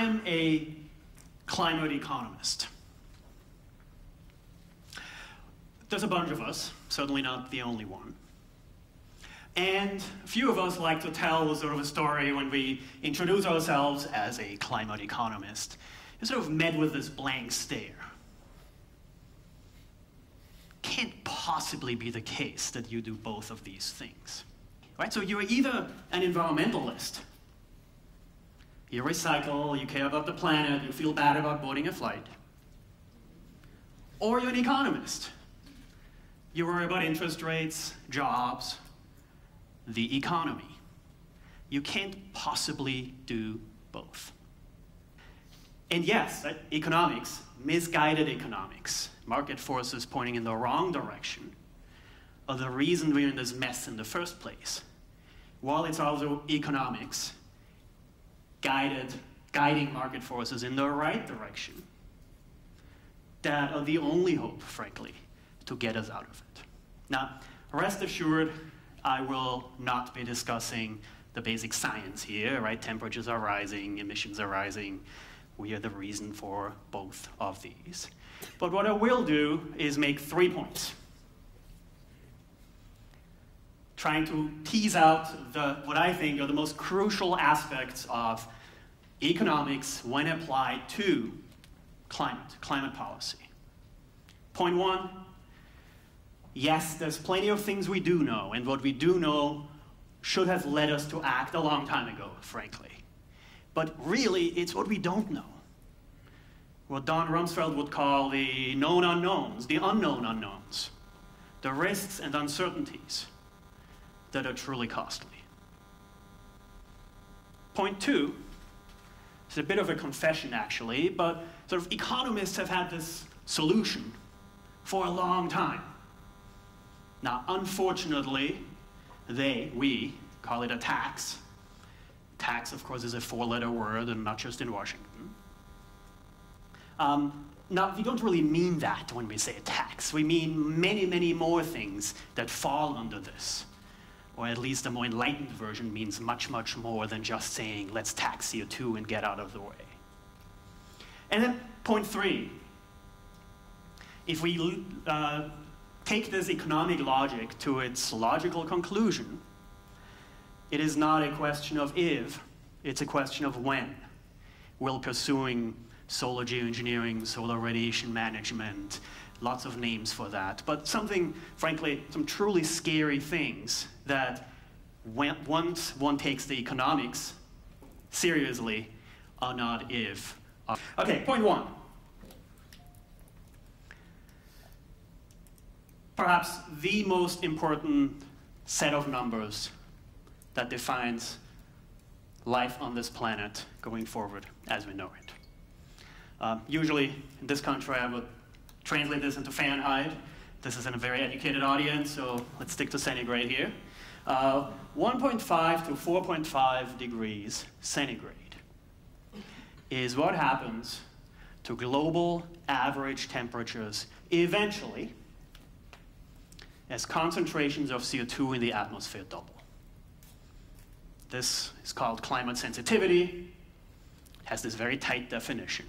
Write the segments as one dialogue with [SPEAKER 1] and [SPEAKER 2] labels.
[SPEAKER 1] I'm a climate economist. There's a bunch of us, certainly not the only one. And a few of us like to tell sort of a story when we introduce ourselves as a climate economist. You're sort of met with this blank stare. Can't possibly be the case that you do both of these things. Right? So you're either an environmentalist, you recycle, you care about the planet, you feel bad about boarding a flight, or you're an economist. You worry about interest rates, jobs, the economy. You can't possibly do both. And yes, economics, misguided economics, market forces pointing in the wrong direction, are the reason we're in this mess in the first place. While it's also economics, guided, guiding market forces in the right direction, that are the only hope, frankly, to get us out of it. Now, rest assured, I will not be discussing the basic science here, right? Temperatures are rising, emissions are rising. We are the reason for both of these. But what I will do is make three points. Trying to tease out the, what I think are the most crucial aspects of economics when applied to climate, climate policy. Point one, yes, there's plenty of things we do know, and what we do know should have led us to act a long time ago, frankly. But really, it's what we don't know. What Don Rumsfeld would call the known unknowns, the unknown unknowns, the risks and uncertainties that are truly costly. Point two is a bit of a confession, actually, but sort of economists have had this solution for a long time. Now, unfortunately, they, we, call it a tax. Tax, of course, is a four letter word and not just in Washington. Um, now, we don't really mean that when we say a tax. We mean many, many more things that fall under this. Or at least a more enlightened version means much, much more than just saying, let's tax CO2 and get out of the way. And then, point three if we uh, take this economic logic to its logical conclusion, it is not a question of if, it's a question of when will pursuing solar geoengineering, solar radiation management, lots of names for that, but something, frankly, some truly scary things that when, once one takes the economics seriously are not if. Okay, point one. perhaps the most important set of numbers that defines life on this planet going forward as we know it. Uh, usually, in this country, I would translate this into Fahrenheit. This is in a very educated audience, so let's stick to centigrade here. Uh, 1.5 to 4.5 degrees centigrade is what happens to global average temperatures eventually as concentrations of CO2 in the atmosphere double. This is called climate sensitivity, has this very tight definition.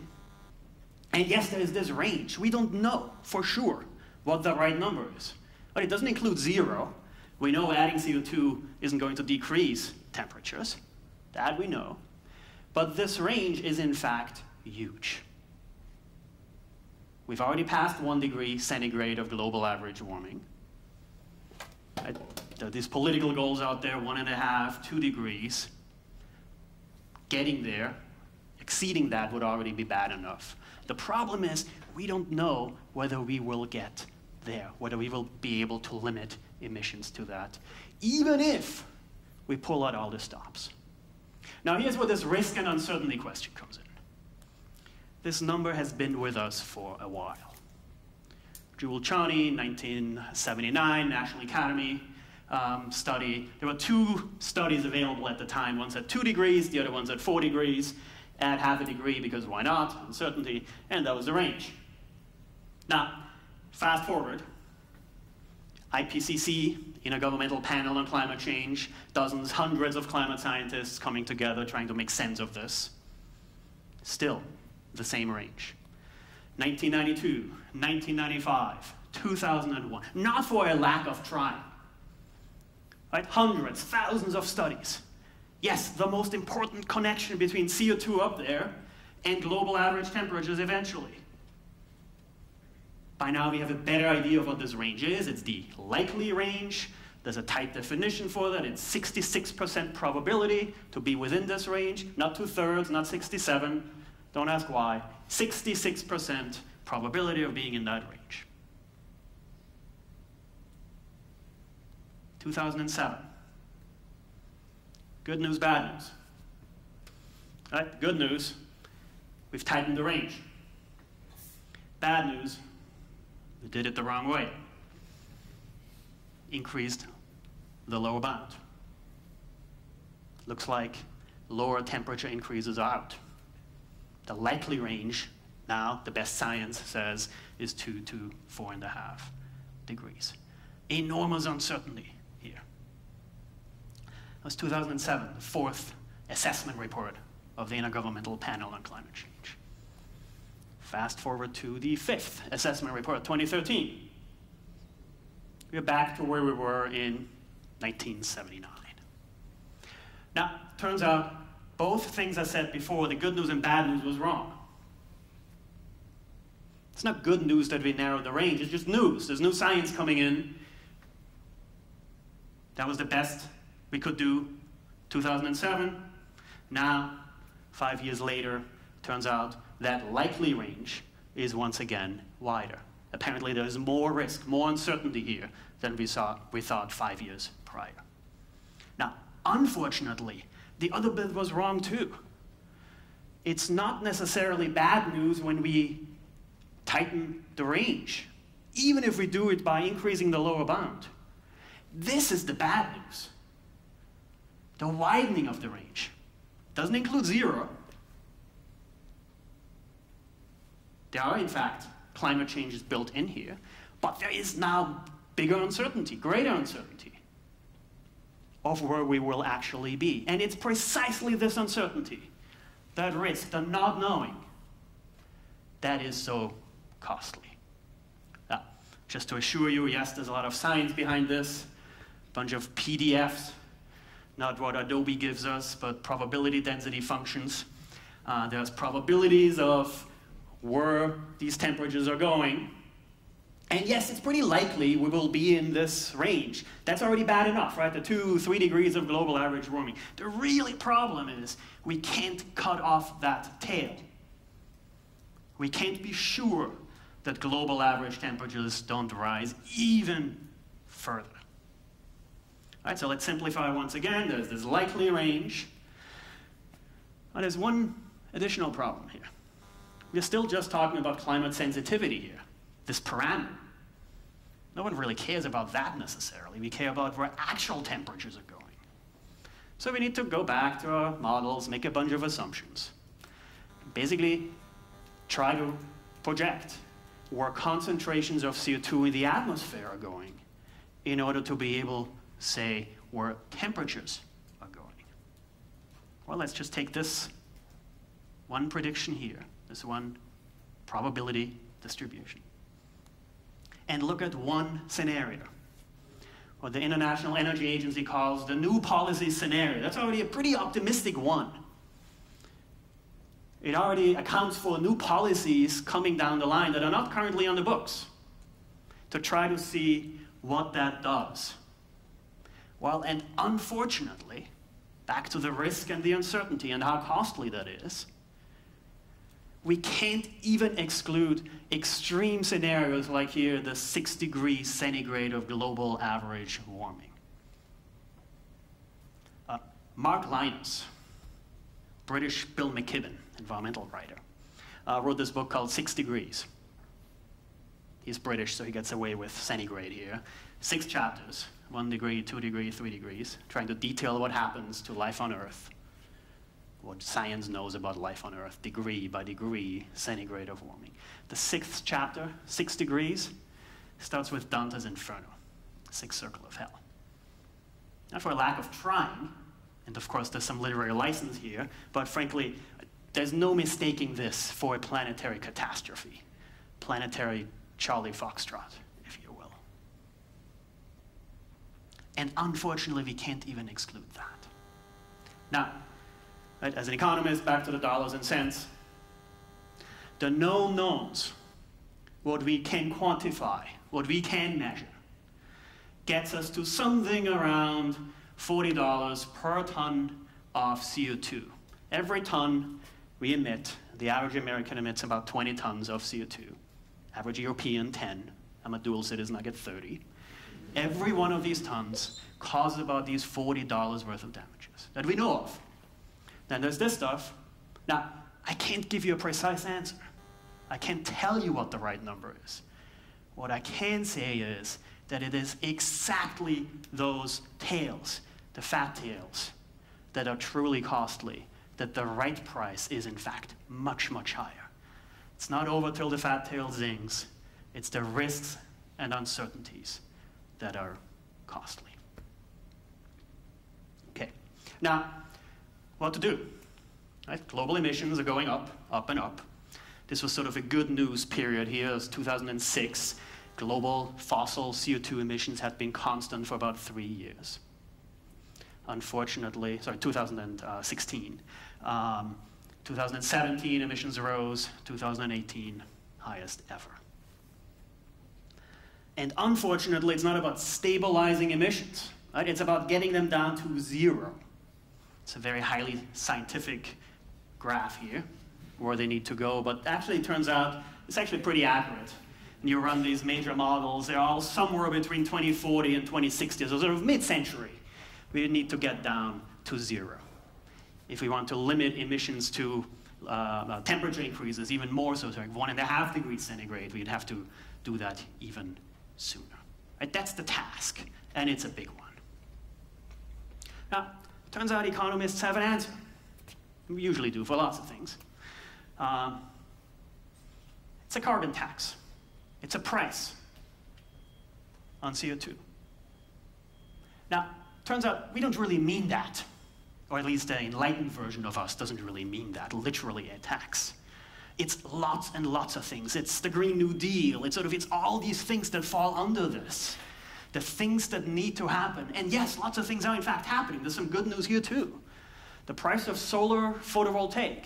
[SPEAKER 1] And yes, there is this range. We don't know for sure what the right number is. But it doesn't include zero. We know adding CO2 isn't going to decrease temperatures. That we know. But this range is in fact huge. We've already passed one degree centigrade of global average warming. These political goals out there, one and a half, two degrees, getting there, exceeding that would already be bad enough. The problem is we don't know whether we will get there, whether we will be able to limit emissions to that, even if we pull out all the stops. Now, here's where this risk and uncertainty question comes in. This number has been with us for a while. Jule Charney, 1979, National Academy um, study. There were two studies available at the time. One's at two degrees, the other one's at four degrees. Add half a degree because why not? Uncertainty, and that was the range. Now, fast forward. IPCC, Intergovernmental Panel on Climate Change, dozens, hundreds of climate scientists coming together trying to make sense of this. Still the same range. 1992, 1995, 2001. Not for a lack of trying. Right? Hundreds, thousands of studies. Yes, the most important connection between CO2 up there and global average temperatures eventually. By now we have a better idea of what this range is. It's the likely range. There's a tight definition for that. It's 66% probability to be within this range, not two thirds, not 67. Don't ask why. 66% probability of being in that range. 2007. Good news, bad news. Right? Good news, we've tightened the range. Bad news, we did it the wrong way. Increased the lower bound. Looks like lower temperature increases are out. The likely range now, the best science says, is two to four and a half degrees. Enormous uncertainty was 2007, the fourth assessment report of the Intergovernmental Panel on Climate Change. Fast forward to the fifth assessment report, 2013. We're back to where we were in 1979. Now, turns out both things I said before, the good news and bad news, was wrong. It's not good news that we narrowed the range, it's just news. There's new science coming in. That was the best we could do 2007. Now, five years later, turns out that likely range is once again wider. Apparently, there's more risk, more uncertainty here than we, saw, we thought five years prior. Now, unfortunately, the other bit was wrong too. It's not necessarily bad news when we tighten the range, even if we do it by increasing the lower bound. This is the bad news. The widening of the range doesn't include zero. There are, in fact, climate changes built in here, but there is now bigger uncertainty, greater uncertainty of where we will actually be. And it's precisely this uncertainty, that risk, the not knowing, that is so costly. Now, just to assure you, yes, there's a lot of science behind this, a bunch of PDFs, not what Adobe gives us, but probability density functions. Uh, there's probabilities of where these temperatures are going. And yes, it's pretty likely we will be in this range. That's already bad enough, right? The two, three degrees of global average warming. The really problem is we can't cut off that tail. We can't be sure that global average temperatures don't rise even further. Right, so let's simplify once again. There's this likely range. But there's one additional problem here. We're still just talking about climate sensitivity here, this parameter. No one really cares about that necessarily. We care about where actual temperatures are going. So we need to go back to our models, make a bunch of assumptions. Basically, try to project where concentrations of CO2 in the atmosphere are going in order to be able say where temperatures are going. Well, let's just take this one prediction here, this one probability distribution, and look at one scenario. What the International Energy Agency calls the new policy scenario. That's already a pretty optimistic one. It already accounts for new policies coming down the line that are not currently on the books to try to see what that does. Well, and unfortunately, back to the risk and the uncertainty and how costly that is, we can't even exclude extreme scenarios like here, the 6 degrees centigrade of global average warming. Uh, Mark Lynas, British Bill McKibben, environmental writer, uh, wrote this book called Six Degrees. He's British, so he gets away with centigrade here. Six chapters, one degree, two degrees, three degrees, trying to detail what happens to life on Earth, what science knows about life on Earth, degree by degree, centigrade of warming. The sixth chapter, six degrees, starts with Dante's Inferno, sixth circle of hell. Not for lack of trying, and of course there's some literary license here, but frankly, There's no mistaking this for a planetary catastrophe, planetary Charlie Foxtrot, if you will. And unfortunately, we can't even exclude that. Now, right, as an economist, back to the dollars and cents, the known knowns, what we can quantify, what we can measure, gets us to something around $40 per ton of CO2. Every ton we emit, the average American emits about 20 tons of CO2. Average European, 10. I'm a dual citizen, I get 30. Every one of these tons causes about these $40 worth of damages that we know of. Then there's this stuff. Now, I can't give you a precise answer. I can't tell you what the right number is. What I can say is that it is exactly those tails, the fat tails, that are truly costly, that the right price is in fact much, much higher. It's not over till the fat tail zings. It's the risks and uncertainties that are costly. Okay, now, what to do? Right? Global emissions are going up, up and up. This was sort of a good news period here, was 2006. Global fossil CO2 emissions had been constant for about three years. Unfortunately, sorry, 2016. Um, 2017 emissions rose, 2018 highest ever. And unfortunately, it's not about stabilizing emissions. Right? It's about getting them down to zero. It's a very highly scientific graph here where they need to go, but actually it turns out it's actually pretty accurate. And you run these major models, they're all somewhere between 2040 and 2060, so sort of mid-century. We need to get down to zero. If we want to limit emissions to uh, temperature increases, even more so, so like one and a half degrees centigrade, we'd have to do that even sooner. Right? That's the task, and it's a big one. Now, turns out economists have an answer. We usually do for lots of things. Um, it's a carbon tax. It's a price on CO2. Now, turns out we don't really mean that, or at least the enlightened version of us doesn't really mean that, literally a tax. It's lots and lots of things. It's the Green New Deal. It's sort of it's all these things that fall under this. The things that need to happen. And yes, lots of things are in fact happening. There's some good news here too. The price of solar photovoltaic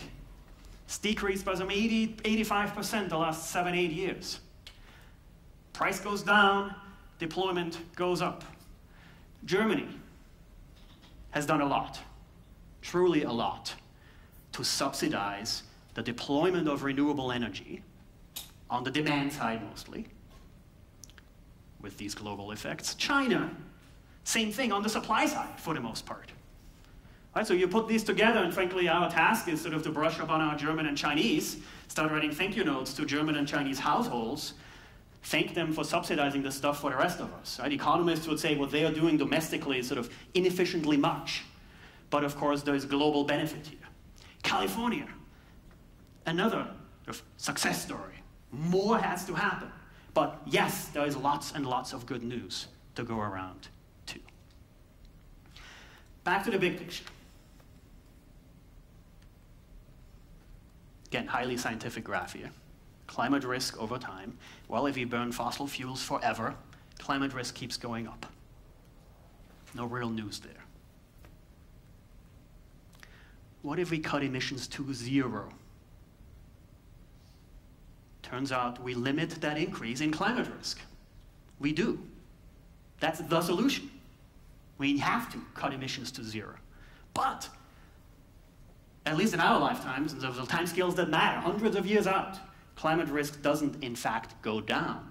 [SPEAKER 1] it's decreased by some 80, 85% the last seven, eight years. Price goes down, deployment goes up. Germany has done a lot, truly a lot, to subsidize the deployment of renewable energy on the demand side mostly, with these global effects. China, same thing on the supply side for the most part. Right, so you put these together, and frankly, our task is sort of to brush up on our German and Chinese, start writing thank you notes to German and Chinese households, thank them for subsidizing the stuff for the rest of us. Right? Economists would say what they are doing domestically is sort of inefficiently much. But of course, there's global benefit here. California, another success story. More has to happen. But yes, there is lots and lots of good news to go around, too. Back to the big picture. Again, highly scientific graph here. Climate risk over time. Well, if you burn fossil fuels forever, climate risk keeps going up. No real news there. What if we cut emissions to zero? Turns out we limit that increase in climate risk. We do. That's the solution. We have to cut emissions to zero. But at least in our lifetimes, and those time scales that matter, hundreds of years out, climate risk doesn't in fact go down.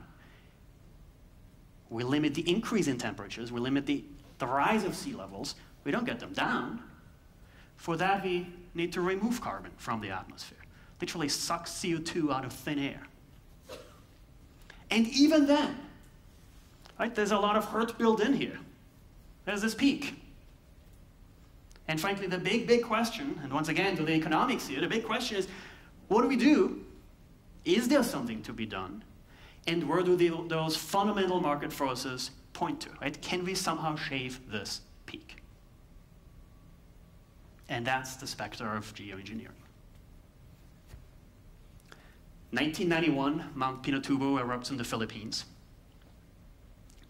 [SPEAKER 1] We limit the increase in temperatures, we limit the, the rise of sea levels, we don't get them down. For that, we need to remove carbon from the atmosphere, literally suck CO2 out of thin air. And even then, right, there's a lot of hurt built in here. There's this peak. And frankly, the big, big question, and once again to the economics here, the big question is what do we do? Is there something to be done? And where do the, those fundamental market forces point to? Right? Can we somehow shave this peak? And that's the specter of geoengineering. 1991, Mount Pinatubo erupts in the Philippines.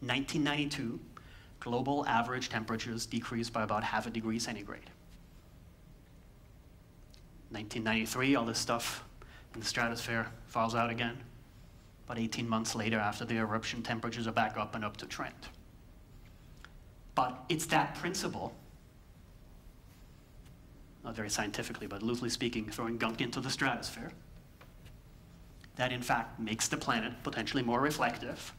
[SPEAKER 1] 1992, global average temperatures decrease by about half a degree centigrade. 1993, all this stuff in the stratosphere falls out again. About 18 months later, after the eruption, temperatures are back up and up to trend. But it's that principle, not very scientifically, but loosely speaking, throwing gunk into the stratosphere, that in fact makes the planet potentially more reflective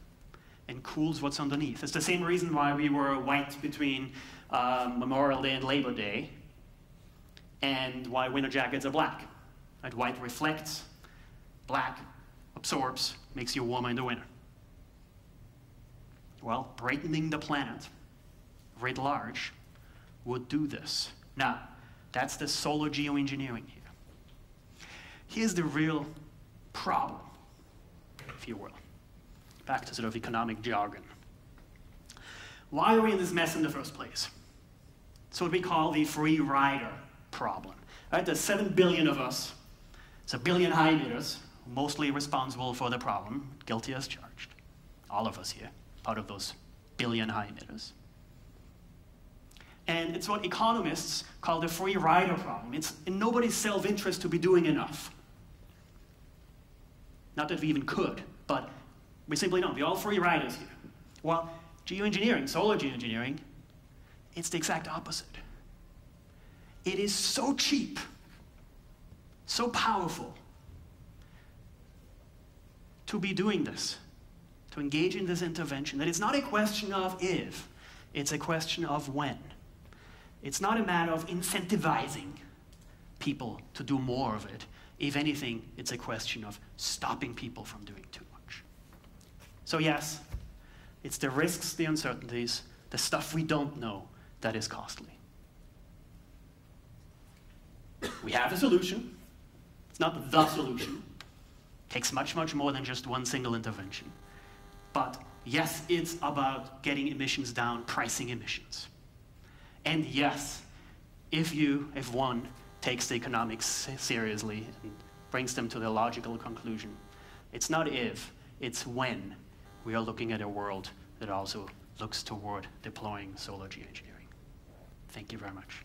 [SPEAKER 1] and cools what's underneath. It's the same reason why we were white between um, Memorial Day and Labor Day, and why winter jackets are black. Right? White reflects, black absorbs, makes you warmer in the winter. Well, brightening the planet writ large would do this. Now, that's the solar geoengineering here. Here's the real problem, if you will. Back to sort of economic jargon. Why are we in this mess in the first place? It's what we call the free rider problem. Right? There's 7 billion of us. It's a billion high emitters, mostly responsible for the problem, guilty as charged. All of us here, part of those billion high emitters. And it's what economists call the free rider problem. It's in nobody's self interest to be doing enough. Not that we even could, but we simply don't. We're all free riders here. Well, geoengineering, solar geoengineering, it's the exact opposite. It is so cheap, so powerful to be doing this, to engage in this intervention, that it's not a question of if, it's a question of when. It's not a matter of incentivizing people to do more of it. If anything, it's a question of stopping people from doing too much. So, yes, it's the risks, the uncertainties, the stuff we don't know that is costly. We have a solution. It's not the solution. It takes much, much more than just one single intervention. But yes, it's about getting emissions down, pricing emissions. And yes, if you, if one takes the economics seriously and brings them to the logical conclusion, it's not if, it's when we are looking at a world that also looks toward deploying solar geoengineering. Thank you very much.